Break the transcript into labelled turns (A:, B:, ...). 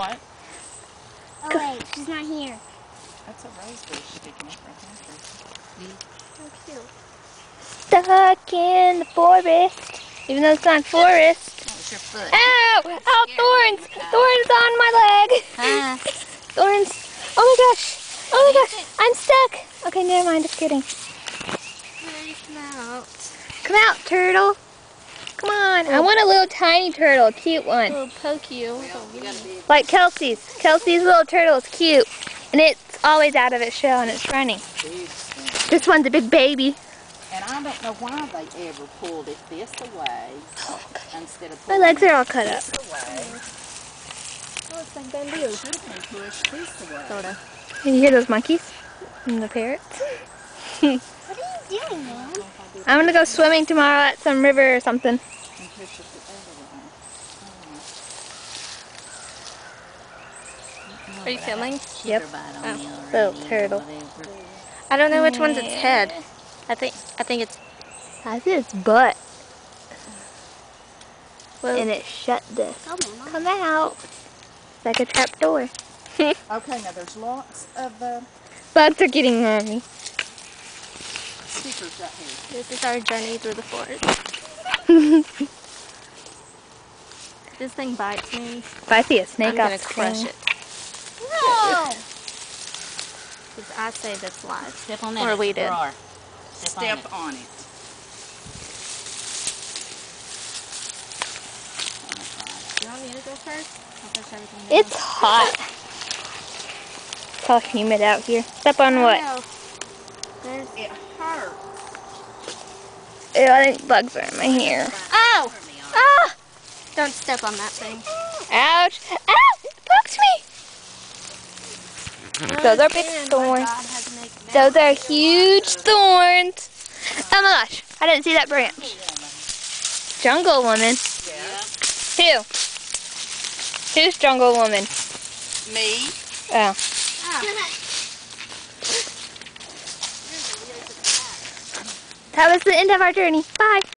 A: What?
B: Oh wait, she's not here.
A: That's a rose bush sticking up right there.
B: So cute.
C: Stuck in the forest. Even though it's not forest.
D: That was your foot.
C: Ow! Ow, oh, thorns! Thorns on my leg!
D: Huh?
C: Thorns. Oh my gosh. Oh my gosh. I'm stuck. Okay, never mind. Just kidding. Come out. Come out, turtle. Come on. I want a little tiny turtle. Cute one.
B: It'll poke you.
C: Like Kelsey's. Kelsey's little turtle is cute. And it's always out of its shell and it's running. This one's a big baby.
A: And I don't know why they ever pulled it this away instead of
C: My
A: pulling
C: legs are all cut up.
B: Oh, it's like bamboo.
A: Should have been pushed this away.
B: Sorta.
C: Can you hear those monkeys? And the parrots?
B: What are you doing, Mom?
C: I'm gonna go swimming tomorrow at some river or something.
A: And push it the other way.
B: Are you filming?
C: Yep.
B: Oh.
C: Little turtle.
B: I don't know which one's its head. I think I think it's
C: I think its butt.
B: well.
C: And it shut this. Come out. It's like a trap door.
A: Okay, now there's lots of uh,
C: Bugs are getting on me.
A: stickers right here.
B: This is our journey through the forest. This thing bites me,
C: If I see a snake
B: I'm gonna crush it.
C: No!
B: Because I say that's live.
D: Step on that.
B: Or we did.
D: drawer. Step,
A: Step
D: on
A: on it.
B: Do you want me to go first? I'll everything down.
C: It's hot. It's all humid out here. Step on what?
B: no. There's.
A: It hurts.
C: Ew, I think bugs are in my hair.
B: Oh!
D: it. Me on.
B: Ah! Don't step on that thing.
C: Ouch! Ow! It poked me! Those are big thorns.
B: God had to make
C: Those are huge thorns. Oh my gosh! I didn't see that branch. Jungle woman.
A: Yeah.
C: Who? Who's jungle woman?
A: Me.
C: Oh. Ah. That was the end of our journey. Bye.